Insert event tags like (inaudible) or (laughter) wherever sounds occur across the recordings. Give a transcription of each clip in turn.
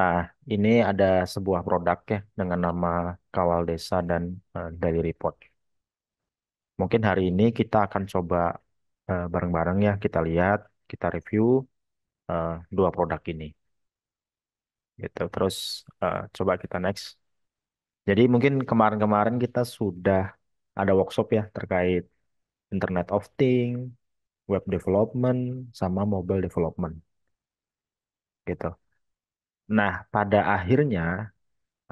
Ah, ini ada sebuah produk ya dengan nama Kawal Desa dan eh, Daily Report. Mungkin hari ini kita akan coba eh, bareng-bareng ya kita lihat, kita review eh, dua produk ini gitu. Terus eh, coba kita next. Jadi mungkin kemarin-kemarin kita sudah ada workshop ya terkait Internet of Things, web development, sama mobile development gitu. Nah, pada akhirnya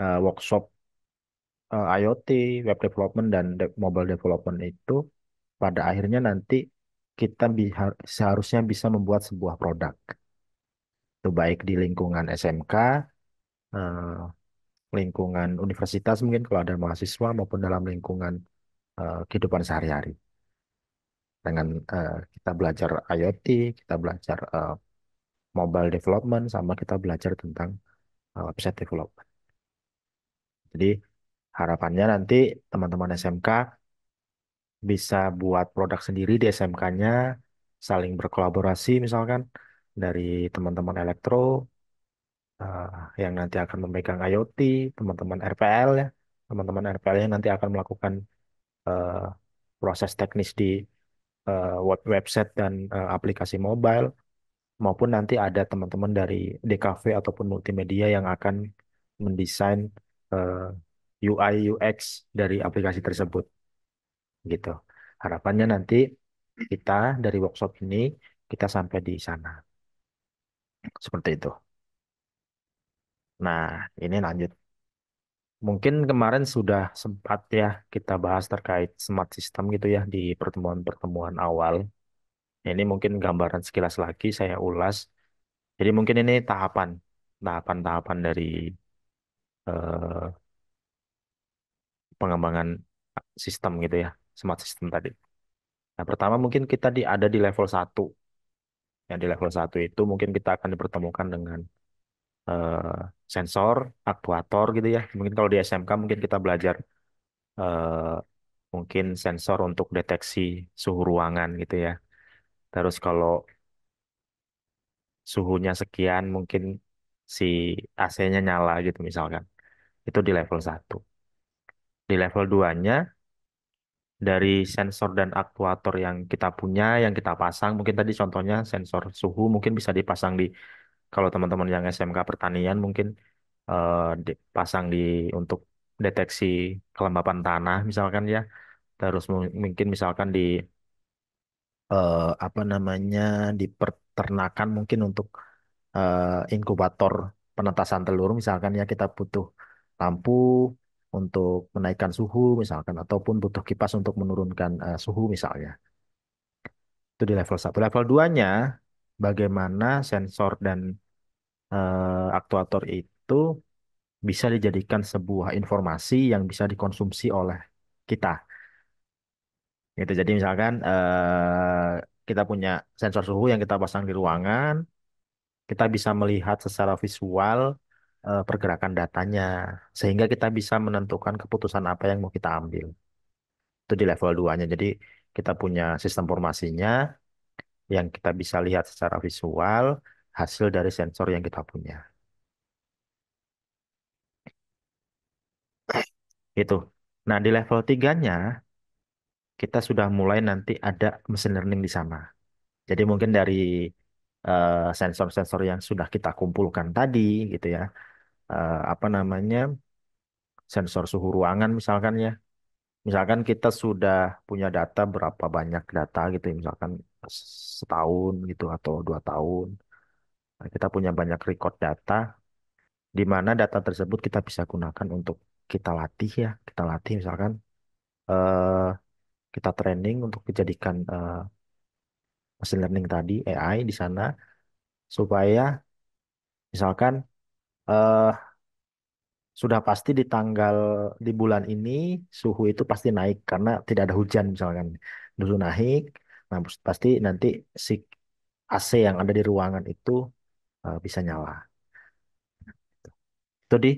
eh, workshop eh, IoT, web development dan de- mobile development itu pada akhirnya nanti kita seharusnya bisa membuat sebuah produk. Itu baik di lingkungan SMK, eh, lingkungan universitas mungkin kalau ada mahasiswa maupun dalam lingkungan eh, kehidupan sehari-hari. Dengan eh, kita belajar IoT, kita belajar eh, mobile development, sama kita belajar tentang eh, website development. Jadi harapannya nanti teman-teman SMK bisa buat produk sendiri di SMK-nya, saling berkolaborasi misalkan dari teman-teman elektro eh, yang nanti akan memegang IoT, teman-teman RPL ya, teman-teman RPL yang nanti akan melakukan eh, proses teknis di web website dan aplikasi mobile, maupun nanti ada teman-teman dari DKV ataupun multimedia yang akan mendesain eh, UI UX dari aplikasi tersebut gitu. Harapannya nanti kita dari workshop ini kita sampai di sana. Seperti itu. Nah, ini lanjut. Mungkin kemarin sudah sempat ya kita bahas terkait smart system gitu ya di pertemuan-pertemuan awal. Ini mungkin gambaran sekilas lagi saya ulas. Jadi mungkin ini tahapan, tahapan-tahapan dari eh, pengembangan sistem gitu ya, smart system tadi. Nah, pertama mungkin kita di, ada di level satu. Yang di level satu itu mungkin kita akan dipertemukan dengan eh, sensor, aktuator gitu ya. Mungkin kalau di SMK mungkin kita belajar eh, mungkin sensor untuk deteksi suhu ruangan gitu ya. Terus kalau suhunya sekian mungkin si AC-nya nyala gitu misalkan. Itu di level satu. Di level 2-nya dari sensor dan aktuator yang kita punya, yang kita pasang, mungkin tadi contohnya sensor suhu mungkin bisa dipasang di kalau teman-teman yang SMK pertanian mungkin eh, dipasang di untuk deteksi kelembapan tanah misalkan ya. Terus mu- mungkin misalkan di eh, apa namanya di peternakan mungkin untuk eh, inkubator penetasan telur misalkan ya kita butuh lampu untuk menaikkan suhu misalkan ataupun butuh kipas untuk menurunkan eh, suhu misalnya. Itu di level satu Level 2-nya bagaimana sensor dan eh, aktuator itu bisa dijadikan sebuah informasi yang bisa dikonsumsi oleh kita. Gitu. Jadi misalkan eh, kita punya sensor suhu yang kita pasang di ruangan, kita bisa melihat secara visual eh, pergerakan datanya, sehingga kita bisa menentukan keputusan apa yang mau kita ambil. Itu di level 2-nya. Jadi kita punya sistem formasinya yang kita bisa lihat secara visual hasil dari sensor yang kita punya. Itu. Nah, di level 3-nya kita sudah mulai nanti ada machine learning di sana. Jadi mungkin dari eh, sensor-sensor yang sudah kita kumpulkan tadi gitu ya, eh, apa namanya sensor suhu ruangan misalkan ya, misalkan kita sudah punya data berapa banyak data gitu ya, misalkan setahun gitu atau dua tahun, Nah, kita punya banyak record data, di mana data tersebut kita bisa gunakan untuk kita latih ya, kita latih misalkan eh, kita training untuk dijadikan eh, machine learning tadi AI di sana supaya misalkan eh sudah pasti di tanggal di bulan ini suhu itu pasti naik karena tidak ada hujan misalkan. Dulu naik nah pasti nanti si AC yang ada di ruangan itu eh, bisa nyala. Itu di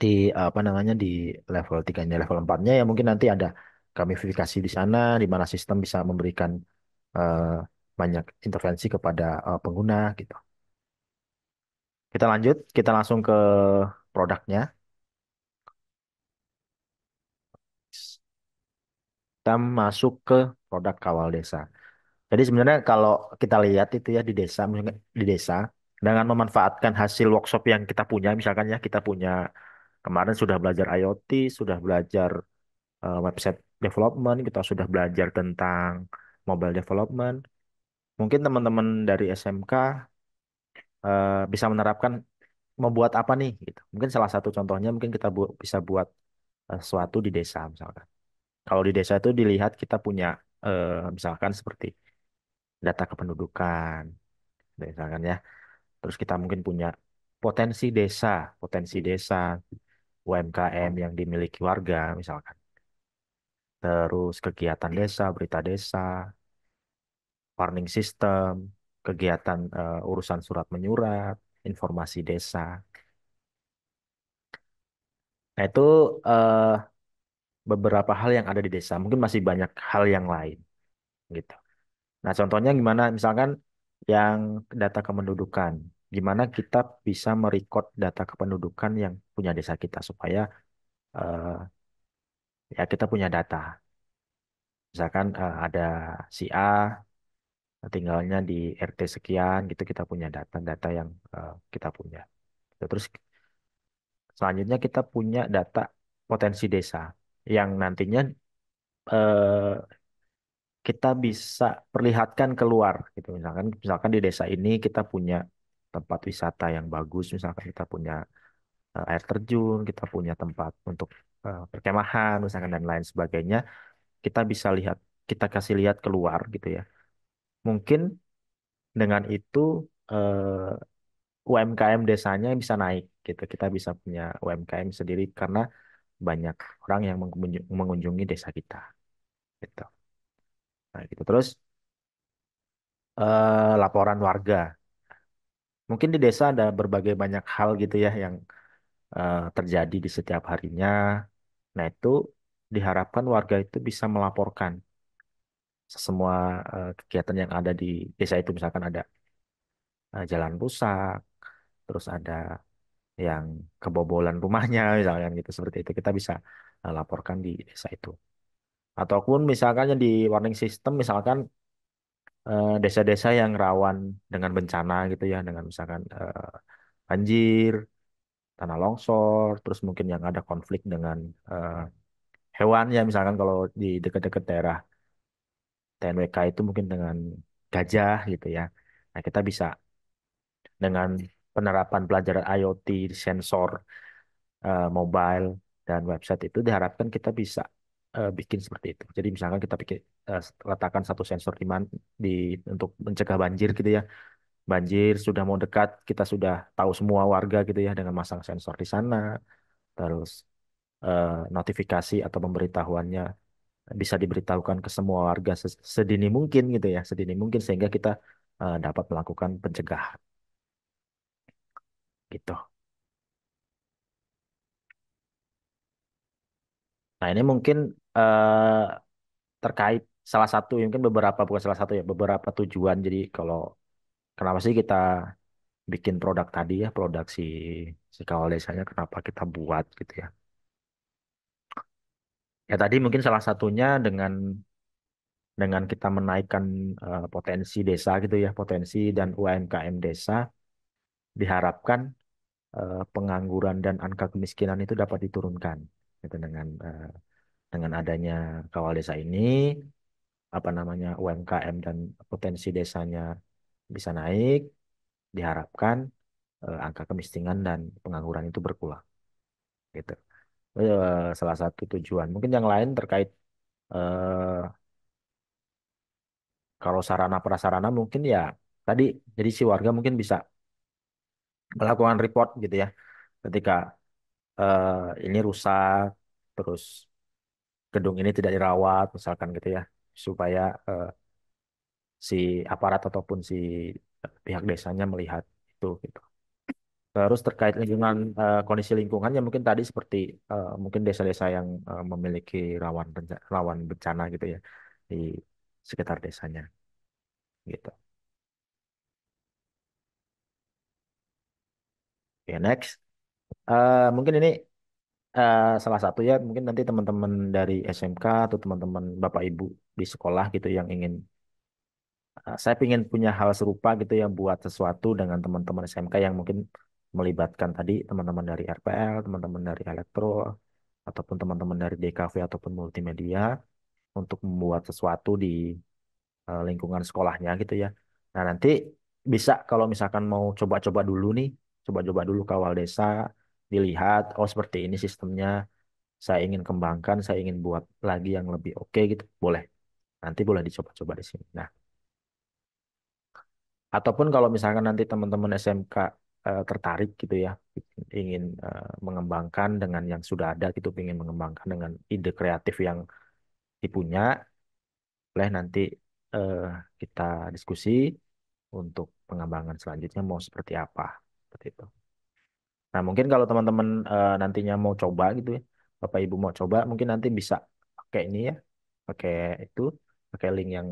di apa namanya di level 3-nya level 4-nya ya mungkin nanti ada gamifikasi di sana di mana sistem bisa memberikan eh, banyak intervensi kepada eh, pengguna gitu Kita lanjut, kita langsung ke produknya. Kita masuk ke produk kawal desa. Jadi sebenarnya kalau kita lihat itu ya di desa, di desa dengan memanfaatkan hasil workshop yang kita punya, misalkan ya kita punya kemarin sudah belajar IoT, sudah belajar eh, website development, kita sudah belajar tentang mobile development. Mungkin teman-teman dari SMK eh, bisa menerapkan membuat apa nih gitu. Mungkin salah satu contohnya mungkin kita bu bisa buat eh, sesuatu di desa misalkan. Kalau di desa itu dilihat kita punya eh, misalkan seperti data kependudukan, misalkan ya. Terus kita mungkin punya potensi desa, potensi desa, UMKM yang dimiliki warga misalkan. Terus kegiatan desa, berita desa, warning system, kegiatan eh, urusan surat menyurat, informasi desa. Nah, itu eh, beberapa hal yang ada di desa. Mungkin masih banyak hal yang lain gitu. Nah, contohnya gimana? Misalkan yang data kependudukan. Gimana kita bisa merecord data kependudukan yang punya desa kita supaya eh, ya kita punya data. Misalkan eh, ada si A tinggalnya di RT sekian gitu kita punya data-data yang eh, kita punya. Terus selanjutnya kita punya data potensi desa yang nantinya eh, kita bisa perlihatkan keluar gitu misalkan misalkan di desa ini kita punya tempat wisata yang bagus misalkan kita punya air terjun kita punya tempat untuk eh, perkemahan misalkan dan lain sebagainya kita bisa lihat kita kasih lihat keluar gitu ya mungkin dengan itu eh, UMKM desanya bisa naik gitu kita bisa punya UMKM sendiri karena banyak orang yang mengunjungi, desa kita gitu nah gitu terus eh, laporan warga. Mungkin di desa ada berbagai banyak hal gitu ya yang eh, terjadi di setiap harinya. Nah, itu diharapkan warga itu bisa melaporkan semua eh, kegiatan yang ada di desa itu. Misalkan ada eh, jalan rusak, terus ada yang kebobolan rumahnya, (laughs) misalkan gitu. Seperti itu kita bisa eh, laporkan di desa itu. Ataupun misalkan yang di warning system, misalkan desa-desa yang rawan dengan bencana gitu ya, dengan misalkan banjir, tanah longsor, terus mungkin yang ada konflik dengan eh, hewan ya, misalkan kalau di dekat-dekat daerah TNWK itu mungkin dengan gajah gitu ya. Nah, kita bisa dengan penerapan pelajaran IoT, sensor, eh, mobile, dan website itu diharapkan kita bisa eh, bikin seperti itu. Jadi misalkan kita bikin eh, letakkan satu sensor di mana di untuk mencegah banjir gitu ya. Banjir sudah mau dekat, kita sudah tahu semua warga gitu ya dengan masang sensor di sana. Terus eh, notifikasi atau pemberitahuannya bisa diberitahukan ke semua warga sedini mungkin gitu ya, sedini mungkin sehingga kita eh, dapat melakukan pencegahan gitu. Nah, ini mungkin eh, terkait salah satu, ya mungkin beberapa bukan salah satu ya, beberapa tujuan. Jadi kalau kenapa sih kita bikin produk tadi ya, produk si kawal desanya, kenapa kita buat gitu ya? Ya tadi mungkin salah satunya dengan dengan kita menaikkan eh, potensi desa gitu ya, potensi dan UMKM desa, diharapkan eh, pengangguran dan angka kemiskinan itu dapat diturunkan gitu dengan eh, dengan adanya kawal desa ini apa namanya UMKM dan potensi desanya bisa naik diharapkan eh, angka kemiskinan dan pengangguran itu berkurang gitu. Itu, eh, salah satu tujuan. Mungkin yang lain terkait eh, kalau sarana prasarana mungkin ya tadi jadi si warga mungkin bisa melakukan report gitu ya. Ketika eh, ini rusak terus gedung ini tidak dirawat misalkan gitu ya. Supaya eh, si aparat ataupun si pihak desanya melihat itu gitu. Terus terkait lingkungan eh, kondisi lingkungannya mungkin tadi seperti eh, mungkin desa-desa yang eh, memiliki rawan rawan bencana gitu ya di sekitar desanya gitu. Oke, next. Eh, mungkin ini eh, salah satu ya, mungkin nanti teman-teman dari SMK atau teman-teman Bapak Ibu di sekolah gitu yang ingin, eh, saya ingin punya hal serupa gitu ya, buat sesuatu dengan teman-teman SMK yang mungkin melibatkan tadi teman-teman dari RPL, teman-teman dari Elektro, ataupun teman-teman dari DKV ataupun multimedia untuk membuat sesuatu di eh, lingkungan sekolahnya gitu ya. Nah, nanti bisa kalau misalkan mau coba-coba dulu nih, coba-coba dulu kawal desa, dilihat, oh seperti ini sistemnya, saya ingin kembangkan, saya ingin buat lagi yang lebih oke gitu, boleh. Nanti boleh dicoba-coba di sini. Nah, ataupun kalau misalkan nanti teman-teman SMK eh, tertarik gitu ya, ingin eh, mengembangkan dengan yang sudah ada gitu, ingin mengembangkan dengan ide kreatif yang dipunya, boleh nanti eh, kita diskusi untuk pengembangan selanjutnya mau seperti apa. Seperti itu. Nah, mungkin kalau teman-teman nantinya mau coba gitu ya, Bapak Ibu mau coba, mungkin nanti bisa pakai ini ya, pakai itu, pakai link yang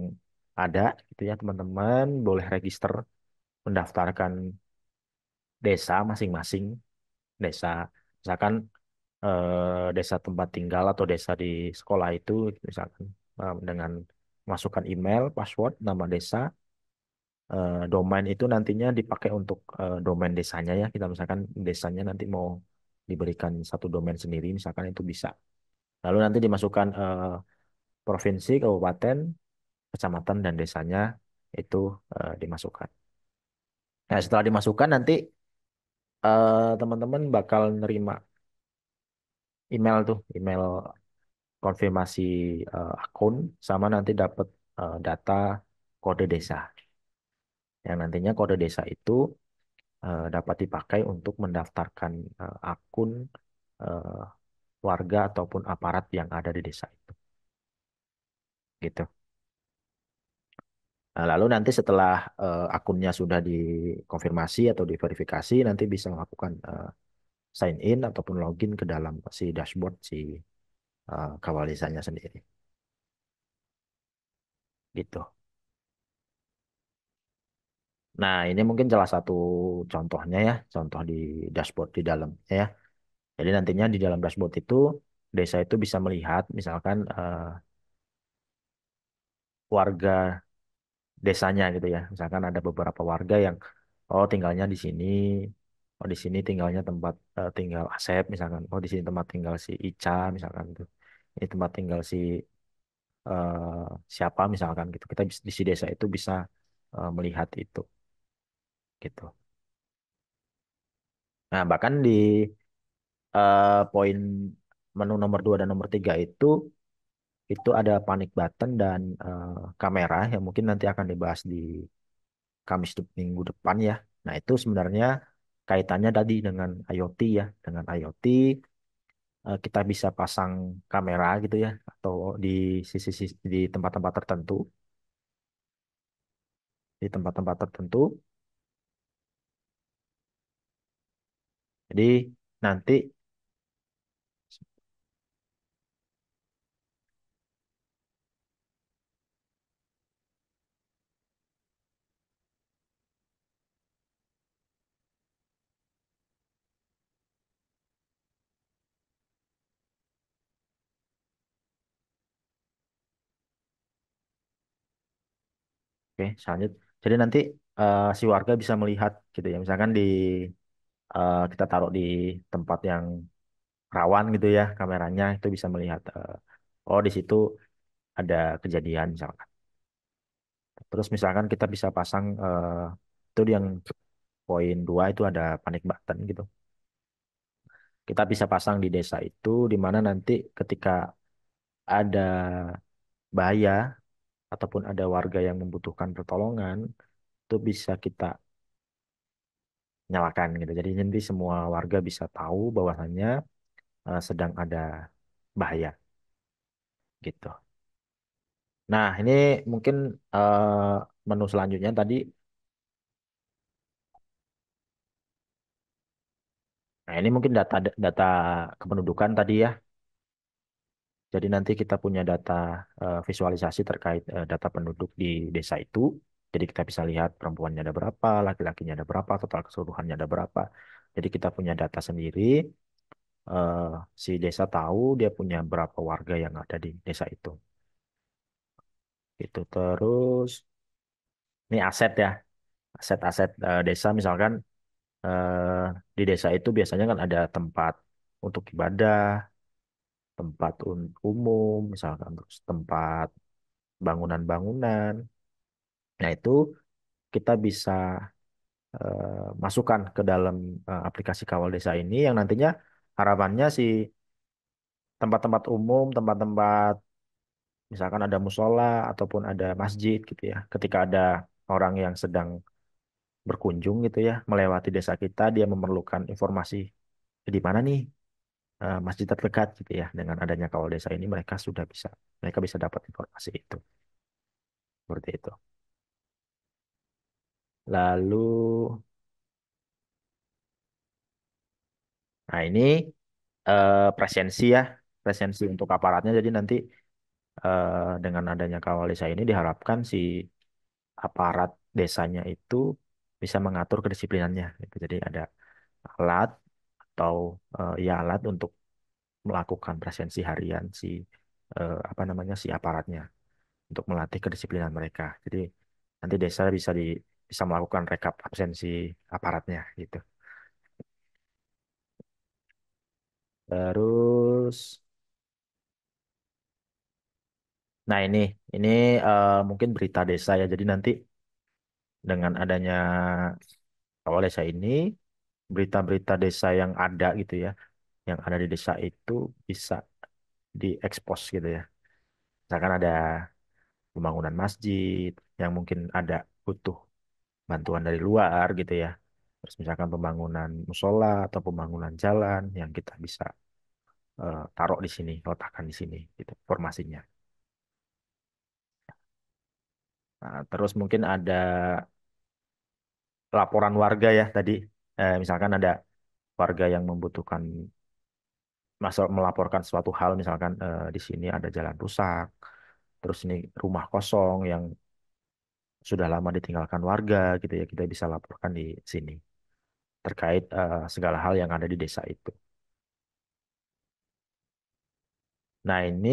ada gitu ya, teman-teman boleh register mendaftarkan desa masing-masing, desa misalkan eh, desa tempat tinggal atau desa di sekolah itu, misalkan eh, dengan masukkan email, password, nama desa, eh, domain itu nantinya dipakai untuk eh, domain desanya ya. Kita misalkan desanya nanti mau diberikan satu domain sendiri, misalkan itu bisa. Lalu nanti dimasukkan eh, provinsi, kabupaten, kecamatan, dan desanya itu eh, dimasukkan. Nah, setelah dimasukkan nanti eh, teman-teman bakal nerima email tuh, email konfirmasi eh, akun, sama nanti dapat data kode desa. Yang nantinya kode desa itu dapat dipakai untuk mendaftarkan akun warga ataupun aparat yang ada di desa itu. Gitu. Nah, lalu nanti setelah eh, akunnya sudah dikonfirmasi atau diverifikasi, nanti bisa melakukan eh, sign in ataupun login ke dalam si dashboard si eh, kawal desanya sendiri. Gitu. Nah, ini mungkin salah satu contohnya ya, contoh di dashboard di dalam ya. Jadi nantinya di dalam dashboard itu desa itu bisa melihat misalkan eh, warga desanya gitu ya. Misalkan ada beberapa warga yang oh tinggalnya di sini, oh di sini tinggalnya tempat eh, tinggal Asep misalkan, oh di sini tempat tinggal si Ica misalkan tuh. Ini tempat tinggal si eh, siapa misalkan gitu. Kita di si desa itu bisa eh, melihat itu gitu. Nah, bahkan di eh, poin menu nomor 2 dan nomor 3 itu itu ada panic button dan eh, kamera yang mungkin nanti akan dibahas di Kamis minggu depan ya. Nah, itu sebenarnya kaitannya tadi dengan IoT ya. Dengan IoT eh, kita bisa pasang kamera gitu ya atau di sisi sisi di tempat-tempat tertentu, di tempat-tempat tertentu. Jadi nanti oke, selanjut. Jadi nanti eh, si warga bisa melihat gitu ya. Misalkan di eh, kita taruh di tempat yang rawan gitu ya kameranya itu bisa melihat eh, oh di situ ada kejadian misalkan. Terus misalkan kita bisa pasang eh, itu yang poin dua itu ada panic button gitu. Kita bisa pasang di desa itu di mana nanti ketika ada bahaya ataupun ada warga yang membutuhkan pertolongan itu bisa kita nyalakan gitu. Jadi nanti semua warga bisa tahu bahwasannya eh, sedang ada bahaya gitu. Nah, ini mungkin eh, menu selanjutnya tadi. Nah, ini mungkin data data kependudukan tadi ya. Jadi nanti kita punya data eh, visualisasi terkait eh, data penduduk di desa itu. Jadi kita bisa lihat perempuannya ada berapa, laki-lakinya ada berapa, total keseluruhannya ada berapa. Jadi kita punya data sendiri, eh, si desa tahu dia punya berapa warga yang ada di desa itu. Itu terus ini aset ya, aset-aset eh, desa misalkan eh, di desa itu biasanya kan ada tempat untuk ibadah, tempat umum, misalkan terus tempat bangunan-bangunan. Nah, itu kita bisa eh, masukkan ke dalam eh, aplikasi Kawal Desa ini yang nantinya harapannya si tempat-tempat umum, tempat-tempat misalkan ada musola ataupun ada masjid gitu ya. Ketika ada orang yang sedang berkunjung gitu ya, melewati desa kita, dia memerlukan informasi di mana nih eh, masjid terdekat gitu ya. Dengan adanya Kawal Desa ini mereka sudah bisa mereka bisa dapat informasi itu. Seperti itu. Lalu Nah, ini eh, presensi ya, presensi untuk aparatnya. Jadi nanti eh, dengan adanya kawal desa ini diharapkan si aparat desanya itu bisa mengatur kedisiplinannya. Gitu. Jadi ada alat atau eh, ya alat untuk melakukan presensi harian si eh, apa namanya si aparatnya untuk melatih kedisiplinan mereka. Jadi nanti desa bisa di bisa melakukan rekap absensi aparatnya gitu. Terus Nah ini, ini eh, mungkin berita desa ya. Jadi nanti dengan adanya awal desa ini, berita-berita desa yang ada gitu ya, yang ada di desa itu bisa diekspos gitu ya. Misalkan ada pembangunan masjid yang mungkin ada butuh bantuan dari luar gitu ya. Terus misalkan pembangunan musola atau pembangunan jalan yang kita bisa eh, taruh di sini, letakkan di sini gitu informasinya. Nah, terus mungkin ada laporan warga ya tadi. Eh, misalkan ada warga yang membutuhkan masuk melaporkan suatu hal, misalkan eh, di sini ada jalan rusak, terus ini rumah kosong yang sudah lama ditinggalkan warga gitu ya, kita bisa laporkan di sini terkait eh, segala hal yang ada di desa itu. Nah ini,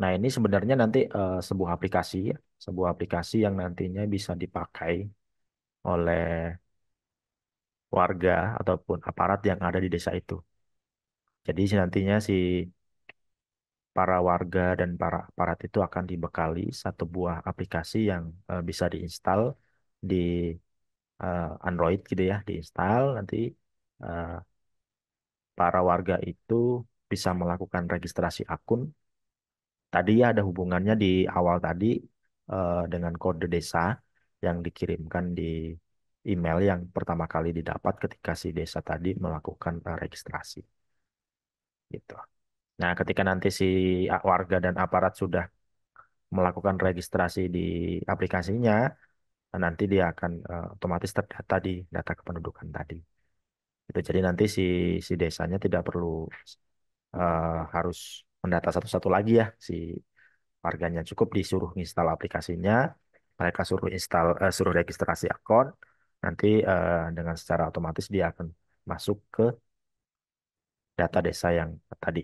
nah ini sebenarnya nanti eh, sebuah aplikasi, ya, sebuah aplikasi yang nantinya bisa dipakai oleh warga ataupun aparat yang ada di desa itu. Jadi nantinya si para warga dan para aparat itu akan dibekali satu buah aplikasi yang eh, bisa diinstal di eh, Android gitu ya, diinstal nanti eh, para warga itu bisa melakukan registrasi akun. Tadi ya ada hubungannya di awal tadi eh, dengan kode desa yang dikirimkan di email yang pertama kali didapat ketika si desa tadi melakukan registrasi gitu. Nah, ketika nanti si warga dan aparat sudah melakukan registrasi di aplikasinya, nanti dia akan eh, otomatis terdata di data kependudukan tadi. Itu jadi nanti si si desanya tidak perlu eh, harus mendata satu-satu lagi ya si warganya. Cukup disuruh install aplikasinya, mereka suruh install eh, suruh registrasi akun, nanti eh, dengan secara otomatis dia akan masuk ke data desa yang tadi.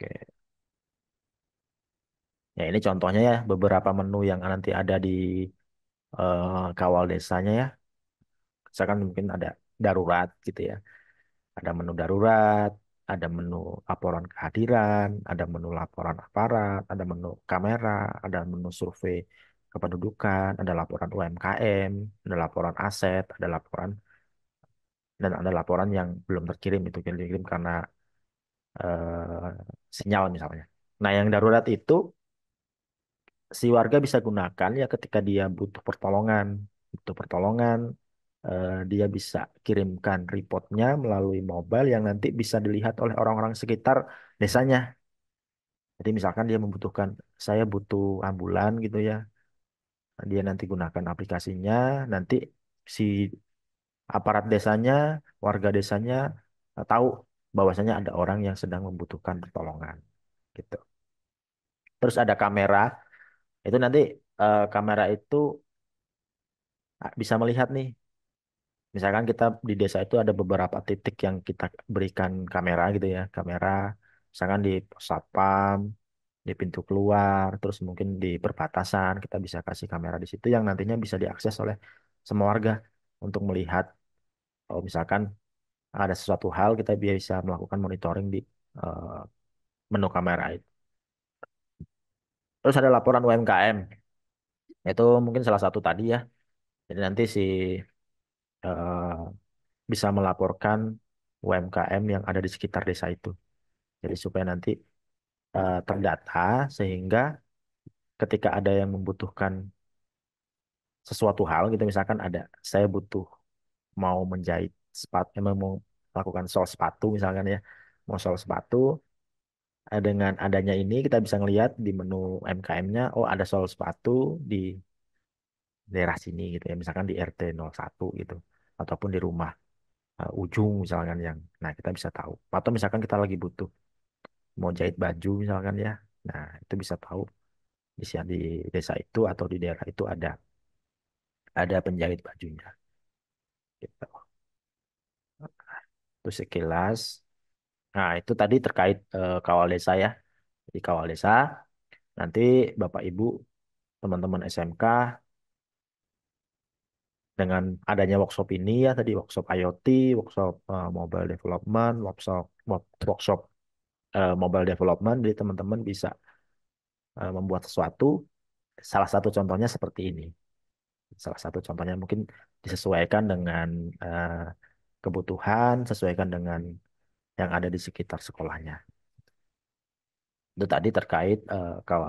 Oke. Ya ini contohnya ya beberapa menu yang nanti ada di eh, kawal desanya ya. Misalkan mungkin ada darurat gitu ya. Ada menu darurat, ada menu laporan kehadiran, ada menu laporan aparat, ada menu kamera, ada menu survei kependudukan, ada laporan UMKM, ada laporan aset, ada laporan dan ada laporan yang belum terkirim itu kirim karena eh, sinyal misalnya. Nah, yang darurat itu si warga bisa gunakan ya ketika dia butuh pertolongan, butuh pertolongan, dia bisa kirimkan reportnya melalui mobile yang nanti bisa dilihat oleh orang-orang sekitar desanya. Jadi misalkan dia membutuhkan, saya butuh ambulan gitu ya, dia nanti gunakan aplikasinya, nanti si aparat desanya, warga desanya eh, tahu bahwasanya ada orang yang sedang membutuhkan pertolongan gitu. Terus ada kamera Itu nanti eh, kamera itu ah, bisa melihat nih, misalkan kita di desa itu ada beberapa titik yang kita berikan kamera gitu ya, kamera, misalkan di satpam, di pintu keluar, terus mungkin di perbatasan kita bisa kasih kamera di situ yang nantinya bisa diakses oleh semua warga untuk melihat kalau misalkan ada sesuatu hal kita bisa melakukan monitoring di eh, menu kamera itu. Terus ada laporan UMKM. Itu mungkin salah satu tadi ya. Jadi nanti si eh, bisa melaporkan UMKM yang ada di sekitar desa itu. Jadi supaya nanti eh, terdata sehingga ketika ada yang membutuhkan sesuatu hal gitu misalkan ada saya butuh mau menjahit sepatu, emang mau melakukan sol sepatu misalkan ya, mau sol sepatu eh, dengan adanya ini kita bisa ngelihat di menu MKM-nya oh ada sol sepatu di daerah sini gitu ya misalkan di RT satu gitu ataupun di rumah eh, ujung misalkan yang nah kita bisa tahu. Atau misalkan kita lagi butuh mau jahit baju misalkan ya nah itu bisa tahu di di desa itu atau di daerah itu ada ada penjahit bajunya gitu. Itu sekilas. Nah itu tadi terkait eh, kawal desa ya. Di kawal desa nanti Bapak Ibu teman-teman SMK dengan adanya workshop ini ya tadi workshop IoT, workshop eh, mobile development, workshop wo- workshop eh, mobile development, jadi teman-teman bisa eh, membuat sesuatu. Salah satu contohnya seperti ini. Salah satu contohnya mungkin disesuaikan dengan eh, kebutuhan, sesuaikan dengan yang ada di sekitar sekolahnya. Itu tadi terkait eh, kalau